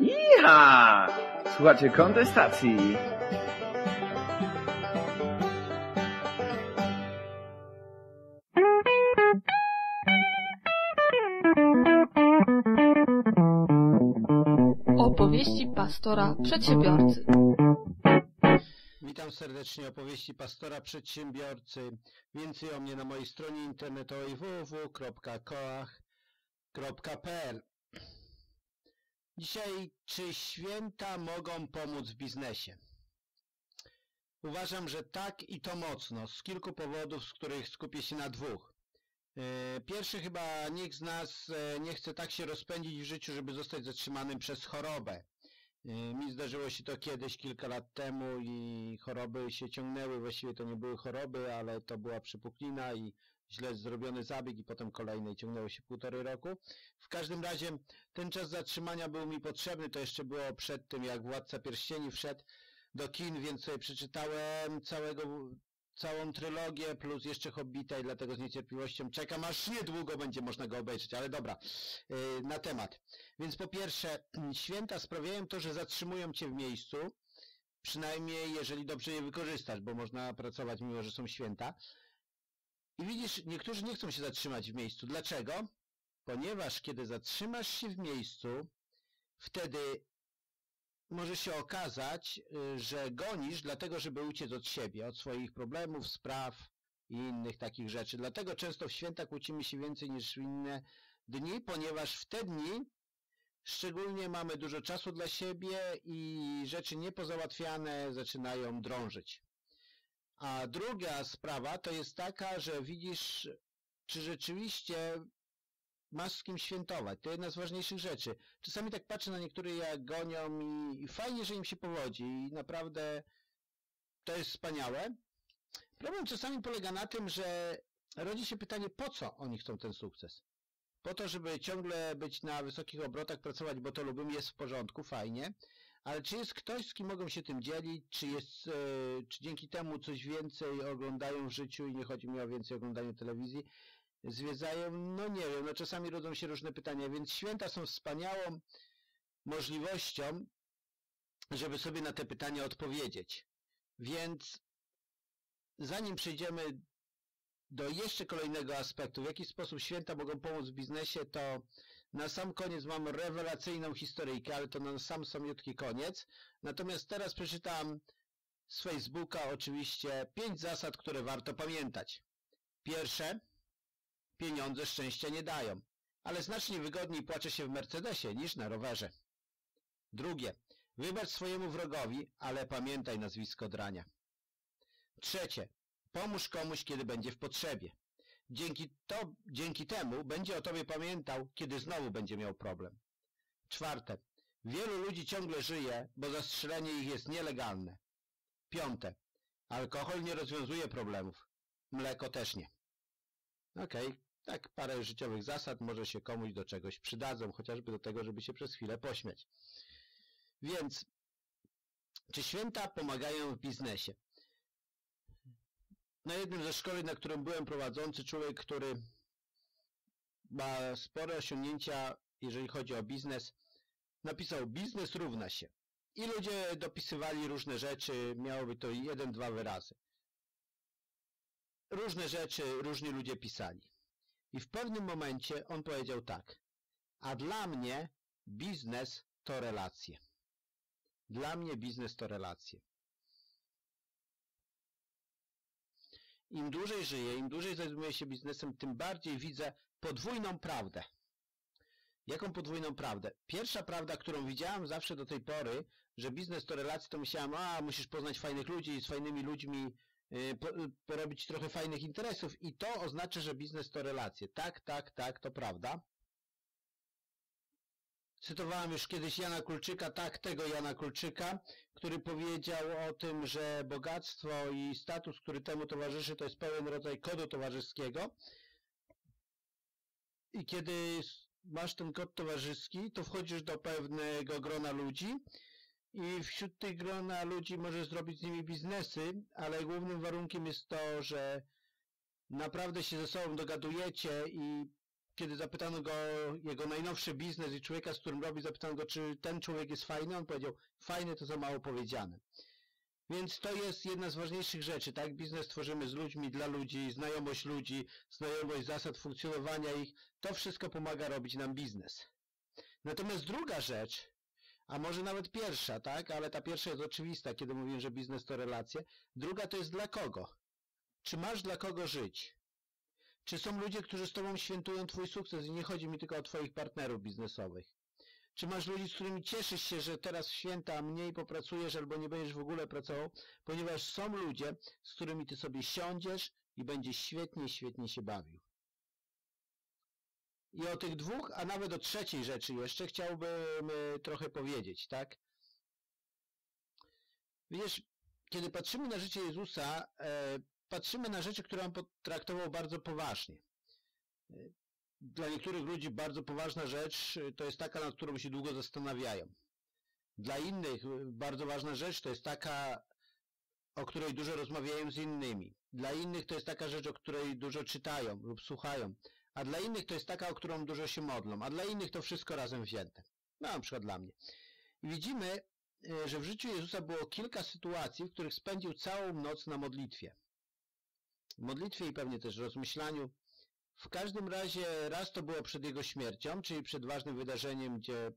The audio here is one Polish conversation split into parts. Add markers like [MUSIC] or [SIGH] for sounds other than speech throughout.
Iha! Słuchajcie kontestacji. Opowieści pastora przedsiębiorcy. Witam serdecznie opowieści pastora przedsiębiorcy. Więcej o mnie na mojej stronie internetowej www.koach.pl Dzisiaj, czy święta mogą pomóc w biznesie? Uważam, że tak i to mocno, z kilku powodów, z których skupię się na dwóch. E, Pierwszy chyba nikt z nas e, nie chce tak się rozpędzić w życiu, żeby zostać zatrzymanym przez chorobę. E, Mi zdarzyło się to kiedyś, kilka lat temu i choroby się ciągnęły, właściwie to nie były choroby, ale to była przypuklina i źle zrobiony zabieg i potem kolejny i ciągnęło się półtorej roku. W każdym razie ten czas zatrzymania był mi potrzebny, to jeszcze było przed tym jak Władca Pierścieni wszedł do kin, więc sobie przeczytałem całego, całą trylogię plus jeszcze Hobbita i dlatego z niecierpliwością czekam, aż niedługo będzie można go obejrzeć, ale dobra, yy, na temat. Więc po pierwsze, [CLEARS THROAT] święta sprawiają to, że zatrzymują cię w miejscu, przynajmniej jeżeli dobrze je wykorzystasz, bo można pracować mimo, że są święta. I widzisz, niektórzy nie chcą się zatrzymać w miejscu. Dlaczego? Ponieważ kiedy zatrzymasz się w miejscu, wtedy może się okazać, y, że gonisz dlatego, żeby uciec od siebie, od swoich problemów, spraw i innych takich rzeczy. Dlatego często w święta kłócimy się więcej niż w inne dni, ponieważ w te dni szczególnie mamy dużo czasu dla siebie i rzeczy niepozałatwiane zaczynają drążyć. A druga sprawa to jest taka, że widzisz, czy rzeczywiście masz z kim świętować. To jedna z ważniejszych rzeczy. Czasami tak patrzę na niektórych, jak gonią i, fajnie, że im się powodzi i naprawdę to jest wspaniałe. Problem czasami polega na tym, że rodzi się pytanie, po co oni chcą ten sukces? Po to, żeby ciągle być na wysokich obrotach, pracować, bo to lubimy, jest w porządku, fajnie, ale czy jest ktoś, z kim mogą się tym dzielić, czy jest, e, czy dzięki temu coś więcej oglądają w życiu i nie chodzi mi o więcej oglądania telewizji, zwiedzają, no nie wiem, no czasami rodzą się różne pytania, więc święta są wspaniałą możliwością, żeby sobie na te pytania odpowiedzieć. Więc zanim przejdziemy do jeszcze kolejnego aspektu, w jaki sposób święta mogą pomóc w biznesie, to na sam koniec mam rewelacyjną historyjkę, ale to na sam samiutki koniec. Natomiast teraz przeczytam z Facebooka oczywiście pięć zasad, które warto pamiętać. Pierwsze, pieniądze szczęścia nie dają, ale znacznie wygodniej płacze się w Mercedesie niż na rowerze. Drugie, wybacz swojemu wrogowi, ale pamiętaj nazwisko drania. Trzecie, pomóż komuś, kiedy będzie w potrzebie. Dzięki, to, dzięki temu będzie o tobie pamiętał, kiedy znowu będzie miał problem. Czwarte, wielu ludzi ciągle żyje, bo zastrzelenie ich jest nielegalne. Piąte, alkohol nie rozwiązuje problemów. Mleko też nie. Okej, okay. tak parę życiowych zasad może się komuś do czegoś przydadzą, chociażby do tego, żeby się przez chwilę pośmiać. Więc, czy święta pomagają w biznesie? Na jednym ze szkoleń, na którym byłem prowadzący, człowiek, który ma spore osiągnięcia, jeżeli chodzi o biznes, napisał biznes równa się. I ludzie dopisywali różne rzeczy, miało być to jeden, dwa wyrazy. Różne rzeczy różni ludzie pisali. I w pewnym momencie on powiedział tak. A dla mnie biznes to relacje. Dla mnie biznes to relacje. Im dłużej żyję, im dłużej zajmuję się biznesem, tym bardziej widzę podwójną prawdę. Jaką podwójną prawdę? Pierwsza prawda, którą widziałem zawsze do tej pory, że biznes to relacje, to myślałem, a musisz poznać fajnych ludzi, z fajnymi ludźmi po, yy, porobić trochę fajnych interesów i to oznacza, że biznes to relacje. Tak, tak, tak, to prawda. Cytowałem już kiedyś Jana Kulczyka, tak, tego Jana Kulczyka, który powiedział o tym, że bogactwo i status, który temu towarzyszy, to jest pełen rodzaj kodu towarzyskiego. I kiedy masz ten kod towarzyski, to wchodzisz do pewnego grona ludzi i wśród tych grona ludzi możesz zrobić z nimi biznesy, ale głównym warunkiem jest to, że naprawdę się ze sobą dogadujecie i kiedy zapytano go jego najnowszy biznes i człowieka, z którym robi, zapytano go, czy ten człowiek jest fajny, on powiedział, fajny to za mało powiedziane. Więc to jest jedna z ważniejszych rzeczy, tak? Biznes tworzymy z ludźmi, dla ludzi, znajomość ludzi, znajomość zasad funkcjonowania ich, to wszystko pomaga robić nam biznes. Natomiast druga rzecz, a może nawet pierwsza, tak? Ale ta pierwsza jest oczywista, kiedy mówię, że biznes to relacje. Druga to jest dla kogo? Czy masz dla kogo żyć? Czy są ludzie, którzy z Tobą świętują Twój sukces i nie chodzi mi tylko o Twoich partnerów biznesowych? Czy masz ludzi, z którymi cieszysz się, że teraz święta mniej popracujesz albo nie będziesz w ogóle pracował? Ponieważ są ludzie, z którymi Ty sobie siądziesz i będziesz świetnie, świetnie się bawił. I o tych dwóch, a nawet o trzeciej rzeczy jeszcze chciałbym y, trochę powiedzieć, tak? Widzisz, kiedy patrzymy na życie Jezusa, e, patrzymy na rzeczy, które on potraktował bardzo poważnie. Dla niektórych ludzi bardzo poważna rzecz e, to jest taka, nad którą się długo zastanawiają. Dla innych bardzo ważna rzecz to jest taka, o której dużo rozmawiają z innymi. Dla innych to jest taka rzecz, o której dużo czytają lub słuchają. A dla innych to jest taka, o którą dużo się modlą. A dla innych to wszystko razem wzięte. No, na przykład dla mnie. Widzimy, że w życiu Jezusa było kilka sytuacji, w których spędził całą noc na modlitwie modlitwie i pewnie też rozmyślaniu. W każdym razie raz to było przed jego śmiercią, czyli przed ważnym wydarzeniem, gdzie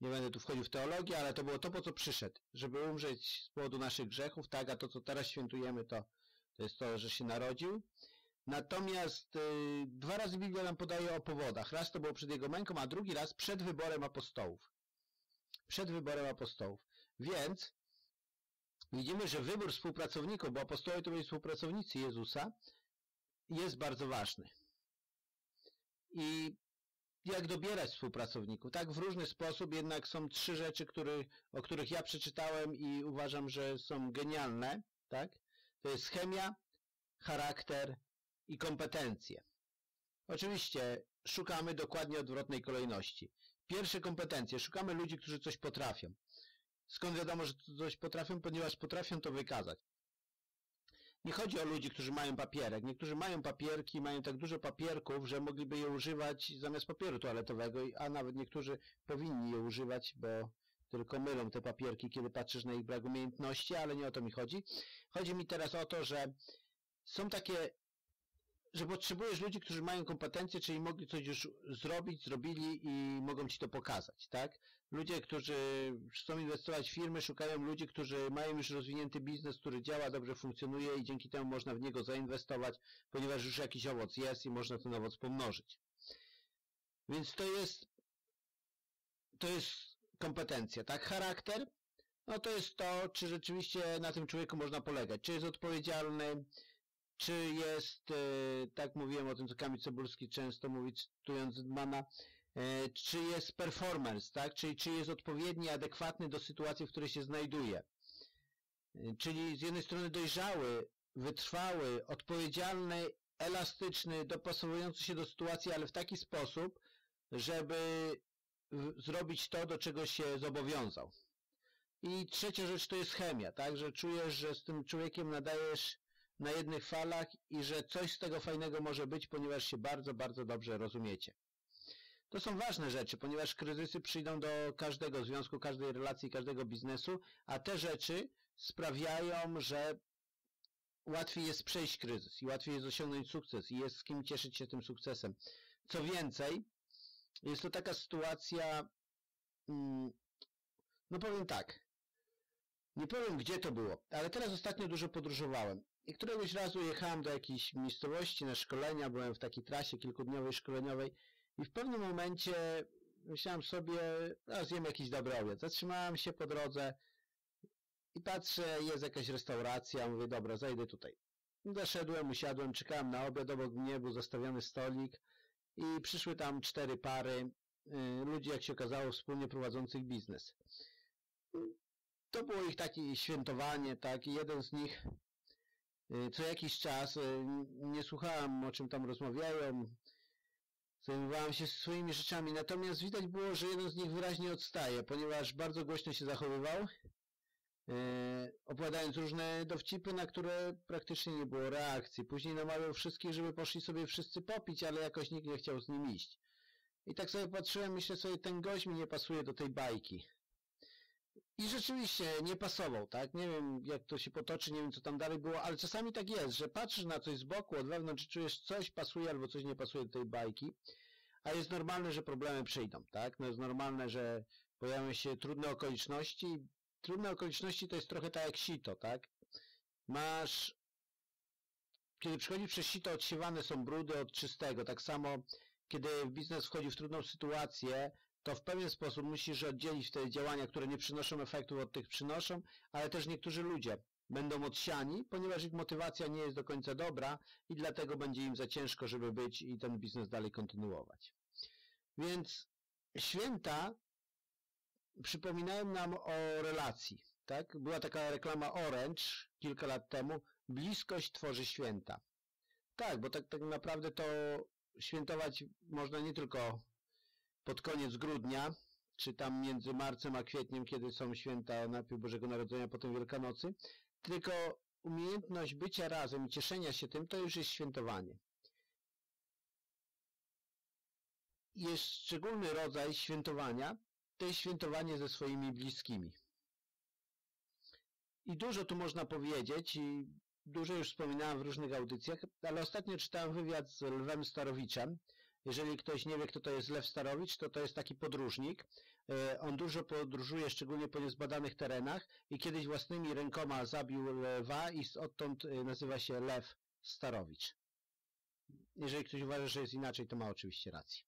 nie będę tu wchodził w teologię, ale to było to, po co przyszedł, żeby umrzeć z powodu naszych grzechów, tak, a to, co teraz świętujemy, to, to jest to, że się narodził. Natomiast y, dwa razy Biblia nam podaje o powodach. Raz to było przed jego męką, a drugi raz przed wyborem apostołów. Przed wyborem apostołów. Więc widzimy, że wybór współpracowników, bo apostołowie to byli współpracownicy Jezusa, jest bardzo ważny. I jak dobierać współpracowników? Tak, w różny sposób, jednak są trzy rzeczy, który, o których ja przeczytałem i uważam, że są genialne, tak? To jest chemia, charakter i kompetencje. Oczywiście szukamy dokładnie odwrotnej kolejności. Pierwsze kompetencje. Szukamy ludzi, którzy coś potrafią. Skąd wiadomo, że coś potrafią? Ponieważ potrafią to wykazać. Nie chodzi o ludzi, którzy mają papierek. Niektórzy mają papierki, mają tak dużo papierków, że mogliby je używać zamiast papieru toaletowego, a nawet niektórzy powinni je używać, bo tylko mylą te papierki, kiedy patrzysz na ich brak umiejętności, ale nie o to mi chodzi. Chodzi mi teraz o to, że są takie że potrzebujesz ludzi, którzy mają kompetencje, czyli mogli coś już zrobić, zrobili i mogą ci to pokazać, tak? Ludzie, którzy chcą inwestować w firmy, szukają ludzi, którzy mają już rozwinięty biznes, który działa, dobrze funkcjonuje i dzięki temu można w niego zainwestować, ponieważ już jakiś owoc jest i można ten owoc pomnożyć. Więc to jest to jest kompetencja, tak? Charakter, no to jest to, czy rzeczywiście na tym człowieku można polegać, czy jest odpowiedzialny, czy jest, e, tak mówiłem o tym, co Kamil Cebulski często mówi, cytując Zydmana, czy jest performance, tak? Czyli czy jest odpowiedni, adekwatny do sytuacji, w której się znajduje. E, czyli z jednej strony dojrzały, wytrwały, odpowiedzialny, elastyczny, dopasowujący się do sytuacji, ale w taki sposób, żeby zrobić to, do czego się zobowiązał. I trzecia rzecz to jest chemia, tak? Że czujesz, że z tym człowiekiem nadajesz na jednych falach i że coś z tego fajnego może być, ponieważ się bardzo, bardzo dobrze rozumiecie. To są ważne rzeczy, ponieważ kryzysy przyjdą do każdego związku, każdej relacji, każdego biznesu, a te rzeczy sprawiają, że łatwiej jest przejść kryzys i łatwiej jest osiągnąć sukces i jest z kim cieszyć się tym sukcesem. Co więcej, jest to taka sytuacja, mm, no powiem tak, nie powiem gdzie to było, ale teraz ostatnio dużo podróżowałem i któregoś razu jechałem do jakiejś miejscowości na szkolenia, byłem w takiej trasie kilkudniowej szkoleniowej i w pewnym momencie myślałem sobie, a zjem jakiś dobry obiad. Zatrzymałem się po drodze i patrzę, jest jakaś restauracja, mówię, dobra, zajdę tutaj. Doszedłem, usiadłem, czekałem na obiad, obok mnie był zastawiony stolik i przyszły tam cztery pary y, ludzi, jak się okazało, wspólnie prowadzących biznes. To było ich takie świętowanie, tak, i jeden z nich Y, co jakiś czas, y, nie słuchałem o czym tam rozmawiają, zajmowałem się swoimi rzeczami, natomiast widać było, że jeden z nich wyraźnie odstaje, ponieważ bardzo głośno się zachowywał, y, opowiadając różne dowcipy, na które praktycznie nie było reakcji. Później namawiał wszystkich, żeby poszli sobie wszyscy popić, ale jakoś nikt nie chciał z nim iść. I tak sobie patrzyłem, myślę sobie, ten gość mi nie pasuje do tej bajki. I rzeczywiście nie pasował, tak? Nie wiem, jak to się potoczy, nie wiem, co tam dalej było, ale czasami tak jest, że patrzysz na coś z boku, od wewnątrz, czujesz, coś pasuje albo coś nie pasuje do tej bajki, a jest normalne, że problemy przyjdą, tak? No jest normalne, że pojawią się trudne okoliczności. Trudne okoliczności to jest trochę tak jak sito, tak? Masz... Kiedy przychodzi przez sito, odsiewane są brudy od czystego. Tak samo, kiedy biznes wchodzi w trudną sytuację, to w pewien sposób musisz oddzielić te działania, które nie przynoszą efektów od tych przynoszą, ale też niektórzy ludzie będą odsiani, ponieważ ich motywacja nie jest do końca dobra i dlatego będzie im za ciężko, żeby być i ten biznes dalej kontynuować. Więc święta przypominają nam o relacji. Tak? Była taka reklama Orange kilka lat temu. Bliskość tworzy święta. Tak, bo tak, tak naprawdę to świętować można nie tylko pod koniec grudnia, czy tam między marcem a kwietniem, kiedy są święta najpierw Bożego Narodzenia, potem Wielkanocy, tylko umiejętność bycia razem i cieszenia się tym, to już jest świętowanie. Jest szczególny rodzaj świętowania, to jest świętowanie ze swoimi bliskimi. I dużo tu można powiedzieć i dużo już wspominałem w różnych audycjach, ale ostatnio czytałem wywiad z Lwem Starowiczem. Jeżeli ktoś nie wie, kto to jest Lew Starowicz, to to jest taki podróżnik. E, on dużo podróżuje, szczególnie po niezbadanych terenach i kiedyś własnymi rękoma zabił lwa i odtąd e, nazywa się Lew Starowicz. Jeżeli ktoś uważa, że jest inaczej, to ma oczywiście rację.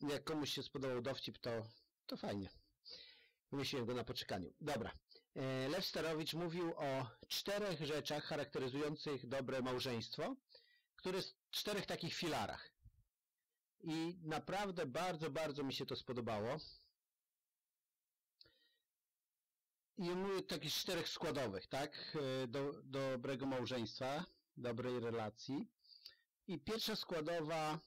Jak komuś się spodobał dowcip, to, to fajnie. Wymyśliłem go na poczekaniu. Dobra. E, Lew Starowicz mówił o czterech rzeczach charakteryzujących dobre małżeństwo, które w czterech takich filarach. I naprawdę bardzo, bardzo mi się to spodobało. I mówię takich czterech składowych, tak? E, do, dobrego małżeństwa, dobrej relacji. I pierwsza składowa,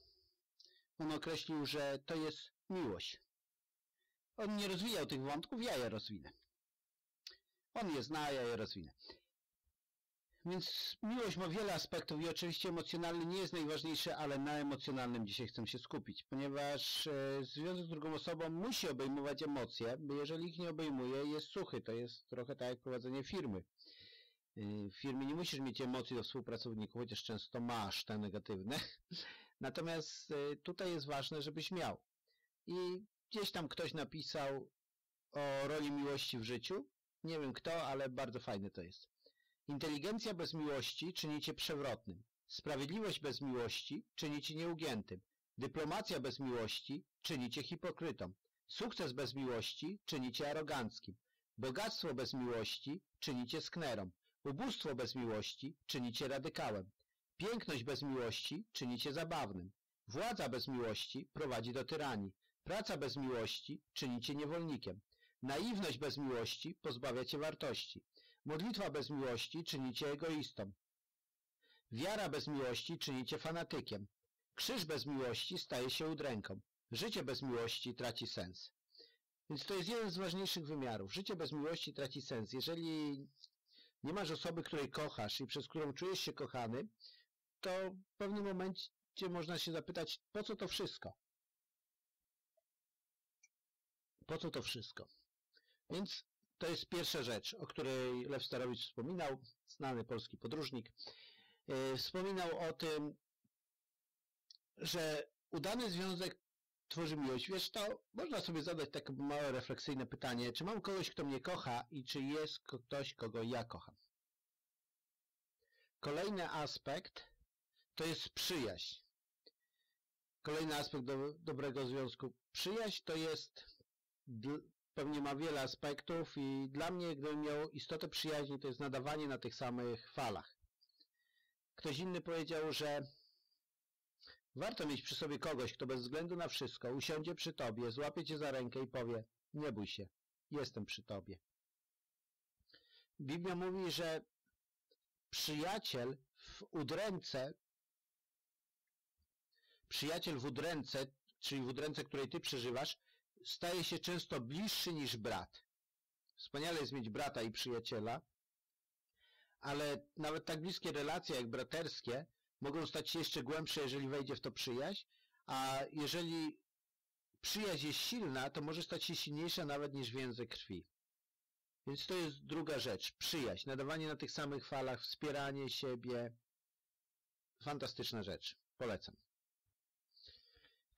on określił, że to jest miłość. On nie rozwijał tych wątków, ja je rozwinę. On je zna, ja je rozwinę. Więc miłość ma wiele aspektów i oczywiście emocjonalny nie jest najważniejszy, ale na emocjonalnym dzisiaj chcę się skupić, ponieważ e, związek z drugą osobą musi obejmować emocje, bo jeżeli ich nie obejmuje, jest suchy. To jest trochę tak jak prowadzenie firmy. E, w firmie nie musisz mieć emocji do współpracowników, chociaż często masz te negatywne. [LAUGHS] Natomiast e, tutaj jest ważne, żebyś miał. I gdzieś tam ktoś napisał o roli miłości w życiu. Nie wiem kto, ale bardzo fajne to jest. Inteligencja bez miłości czyni cię przewrotnym. Sprawiedliwość bez miłości czyni cię nieugiętym. Dyplomacja bez miłości czyni cię hipokrytą. Sukces bez miłości czyni cię aroganckim. Bogactwo bez miłości czyni cię sknerą. Ubóstwo bez miłości czyni cię radykałem. Piękność bez miłości czyni cię zabawnym. Władza bez miłości prowadzi do tyranii. Praca bez miłości czyni cię niewolnikiem. Naiwność bez miłości pozbawia cię wartości. Modlitwa bez miłości czyni cię egoistą. Wiara bez miłości czyni cię fanatykiem. Krzyż bez miłości staje się udręką. Życie bez miłości traci sens. Więc to jest jeden z ważniejszych wymiarów. Życie bez miłości traci sens. Jeżeli nie masz osoby, której kochasz i przez którą czujesz się kochany, to w pewnym momencie można się zapytać, po co to wszystko? Po co to wszystko? Więc to jest pierwsza rzecz, o której Lew Starowicz wspominał, znany polski podróżnik. E, wspominał o tym, że udany związek tworzy miłość. Wiesz, to można sobie zadać takie małe refleksyjne pytanie, czy mam kogoś, kto mnie kocha i czy jest ktoś, kogo ja kocham. Kolejny aspekt to jest przyjaźń. Kolejny aspekt do, dobrego związku. Przyjaźń to jest pewnie ma wiele aspektów i dla mnie, gdybym miał istotę przyjaźni, to jest nadawanie na tych samych falach. Ktoś inny powiedział, że warto mieć przy sobie kogoś, kto bez względu na wszystko usiądzie przy tobie, złapie cię za rękę i powie nie bój się, jestem przy tobie. Biblia mówi, że przyjaciel w udręce przyjaciel w udręce, czyli w udręce, której ty przeżywasz, staje się często bliższy niż brat. Wspaniale jest mieć brata i przyjaciela, ale nawet tak bliskie relacje jak braterskie mogą stać się jeszcze głębsze, jeżeli wejdzie w to przyjaźń, A jeżeli przyjaźń jest silna, to może stać się silniejsza nawet niż więzy krwi. Więc to jest druga rzecz. Przyjaźń, nadawanie na tych samych falach, wspieranie siebie. Fantastyczna rzecz. Polecam.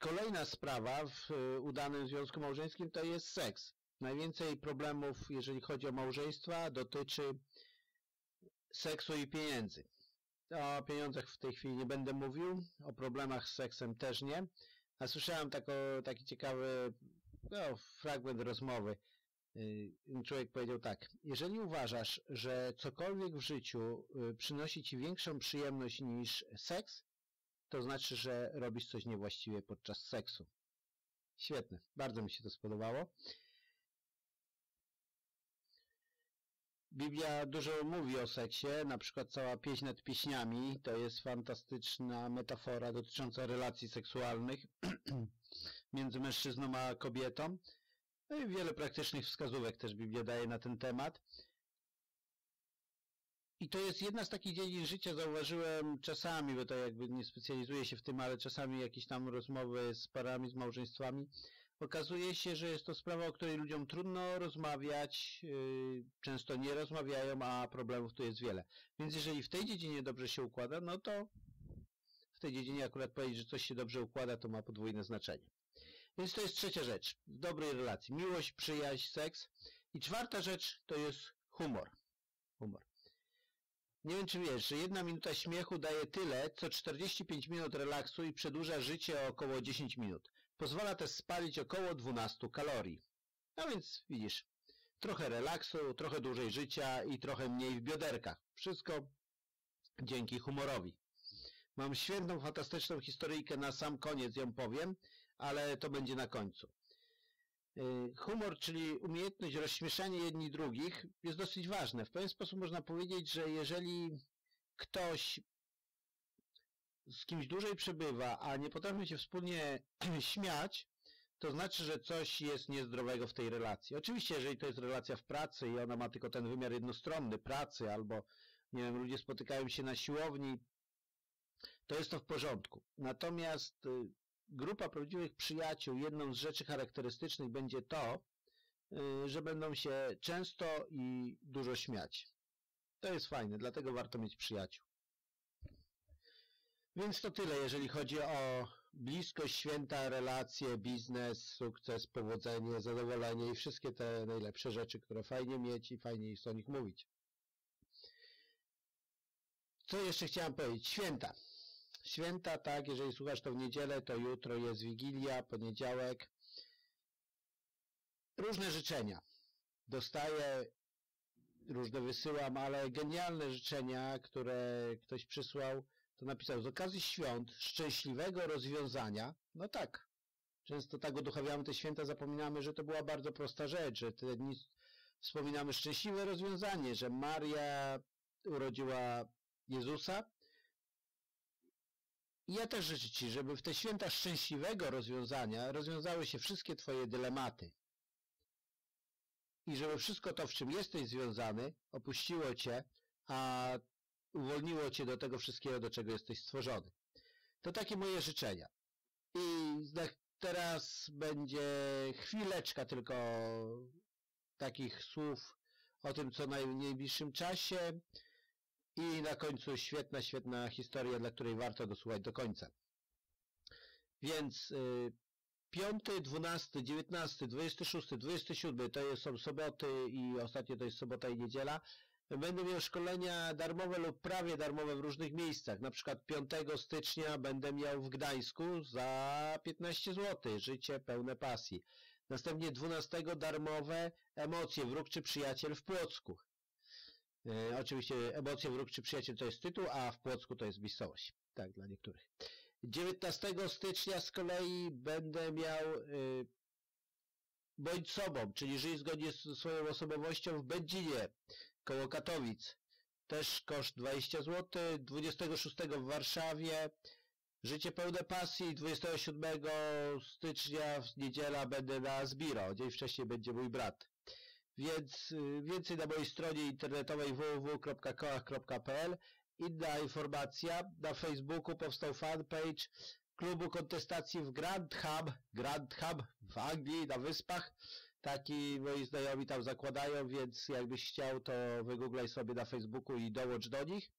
Kolejna sprawa w y, udanym związku małżeńskim to jest seks. Najwięcej problemów, jeżeli chodzi o małżeństwa, dotyczy seksu i pieniędzy. O pieniądzach w tej chwili nie będę mówił, o problemach z seksem też nie. A słyszałem tako, taki ciekawy no, fragment rozmowy. Y, człowiek powiedział tak, jeżeli uważasz, że cokolwiek w życiu y, przynosi ci większą przyjemność niż seks, to znaczy, że robisz coś niewłaściwie podczas seksu. Świetne, bardzo mi się to spodobało. Biblia dużo mówi o seksie, na przykład cała pieśń nad pieśniami to jest fantastyczna metafora dotycząca relacji seksualnych [CLEARS THROAT] między mężczyzną a kobietą. No i wiele praktycznych wskazówek też Biblia daje na ten temat. I to jest jedna z takich dziedzin życia, zauważyłem czasami, bo to jakby nie specjalizuję się w tym, ale czasami jakieś tam rozmowy z parami, z małżeństwami, okazuje się, że jest to sprawa, o której ludziom trudno rozmawiać, yy, często nie rozmawiają, a problemów tu jest wiele. Więc jeżeli w tej dziedzinie dobrze się układa, no to w tej dziedzinie akurat powiedzieć, że coś się dobrze układa, to ma podwójne znaczenie. Więc to jest trzecia rzecz w dobrej relacji. Miłość, przyjaźń, seks. I czwarta rzecz to jest humor. Humor. Nie wiem, czy wiesz, że jedna minuta śmiechu daje tyle, co 45 minut relaksu i przedłuża życie o około 10 minut. Pozwala też spalić około 12 kalorii. No więc widzisz, trochę relaksu, trochę dłużej życia i trochę mniej w bioderkach. Wszystko dzięki humorowi. Mam świetną, fantastyczną historyjkę, na sam koniec ją powiem, ale to będzie na końcu. Y, humor, czyli umiejętność rozśmieszania jedni drugich jest dosyć ważne. W pewien sposób można powiedzieć, że jeżeli ktoś z kimś dłużej przebywa, a nie potrafią się wspólnie [CLEARS THROAT] śmiać, to znaczy, że coś jest niezdrowego w tej relacji. Oczywiście, jeżeli to jest relacja w pracy i ona ma tylko ten wymiar jednostronny pracy, albo nie wiem, ludzie spotykają się na siłowni, to jest to w porządku. Natomiast y, grupa prawdziwych przyjaciół, jedną z rzeczy charakterystycznych będzie to, y, że będą się często i dużo śmiać. To jest fajne, dlatego warto mieć przyjaciół. Więc to tyle, jeżeli chodzi o bliskość, święta, relacje, biznes, sukces, powodzenie, zadowolenie i wszystkie te najlepsze rzeczy, które fajnie mieć i fajnie jest o nich mówić. Co jeszcze chciałem powiedzieć? Święta. Święta, tak, jeżeli słuchasz to w niedzielę, to jutro jest Wigilia, poniedziałek. Różne życzenia. Dostaję, różne wysyłam, ale genialne życzenia, które ktoś przysłał, to napisał z okazji świąt szczęśliwego rozwiązania. No tak, często tak uduchawiamy te święta, zapominamy, że to była bardzo prosta rzecz, że te dni wspominamy szczęśliwe rozwiązanie, że Maria urodziła Jezusa, i ja też życzę Ci, żeby w te święta szczęśliwego rozwiązania rozwiązały się wszystkie Twoje dylematy. I żeby wszystko to, w czym jesteś związany, opuściło Cię, a uwolniło Cię do tego wszystkiego, do czego jesteś stworzony. To takie moje życzenia. I teraz będzie chwileczka tylko takich słów o tym, co w najbliższym czasie. I na końcu świetna, świetna historia, dla której warto dosłuchać do końca. Więc y, 5, 12, 19, 26, 27 to są soboty i ostatnio to jest sobota i niedziela. Będę miał szkolenia darmowe lub prawie darmowe w różnych miejscach. Na przykład 5 stycznia będę miał w Gdańsku za 15 zł. Życie pełne pasji. Następnie 12 darmowe emocje, wróg czy przyjaciel w Płocku. E, oczywiście emocje wróg czy przyjaciel to jest tytuł, a w Płocku to jest miejscowość. Tak, dla niektórych. 19 stycznia z kolei będę miał y, Bądź sobą, czyli żyj zgodnie z swoją osobowością w Będzinie, koło Katowic. Też koszt 20 zł. 26 w Warszawie. Życie pełne pasji. 27 stycznia w niedziela będę na Zbiro. Dzień wcześniej będzie mój brat. Więc y, więcej na mojej stronie internetowej www.koach.pl Inna informacja, na Facebooku powstał fanpage klubu kontestacji w Grantham, Grantham w Anglii, na Wyspach. Taki moi znajomi tam zakładają, więc jakbyś chciał, to wygooglaj sobie na Facebooku i dołącz do nich.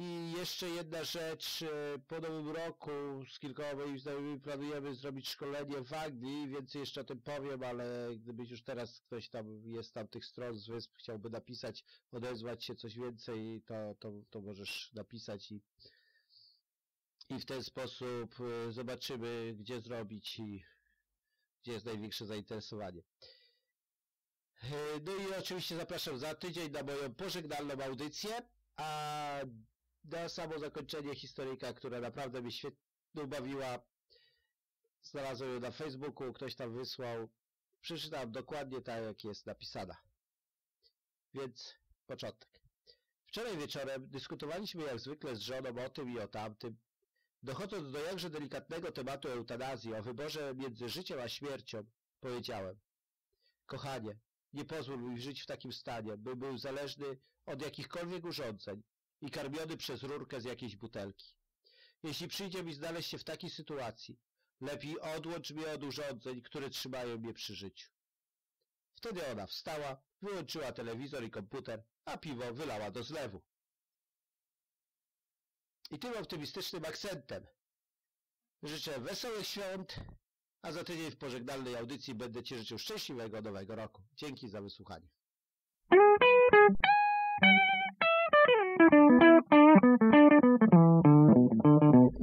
I jeszcze jedna rzecz, e, po nowym roku z kilkoma moimi znajomymi planujemy zrobić szkolenie w Anglii, więc jeszcze o tym powiem, ale gdybyś już teraz ktoś tam jest tam tych stron z wysp, chciałby napisać, odezwać się coś więcej, to, to, to możesz napisać i, i w ten sposób e, zobaczymy, gdzie zrobić i gdzie jest największe zainteresowanie. E, No i oczywiście zapraszam za tydzień na moją pożegnalną audycję, a na samo zakończenie historyjka, która naprawdę mnie świetnie ubawiła. Znalazłem ją na Facebooku, ktoś tam wysłał. Przeczytałem dokładnie tak, jak jest napisana. Więc początek. Wczoraj wieczorem dyskutowaliśmy jak zwykle z żoną o tym i o tamtym. Dochodząc do jakże delikatnego tematu eutanazji, o wyborze między życiem a śmiercią, powiedziałem. Kochanie, nie pozwól mi żyć w takim stanie, by był zależny od jakichkolwiek urządzeń i karmiony przez rurkę z jakiejś butelki. Jeśli przyjdzie mi znaleźć się w takiej sytuacji, lepiej odłącz mnie od urządzeń, które trzymają mnie przy życiu. Wtedy ona wstała, wyłączyła telewizor i komputer, a piwo wylała do zlewu. I tym optymistycznym akcentem życzę wesołych świąt, a za tydzień w pożegnalnej audycji będę Ci życzył szczęśliwego nowego roku. Dzięki za wysłuchanie.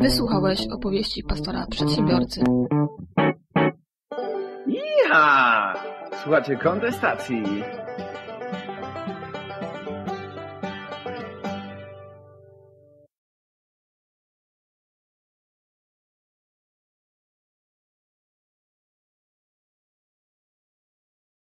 Wysłuchałeś opowieści pastora przedsiębiorcy. Iha! Słuchajcie kontestacji.